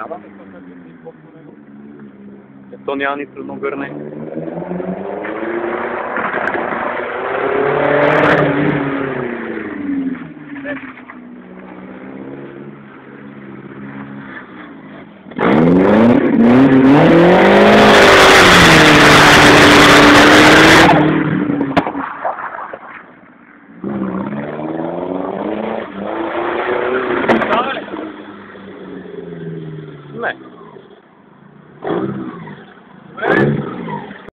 Няма. Е, то няма нито едно гърне. Mm-hmm. അല്ലേ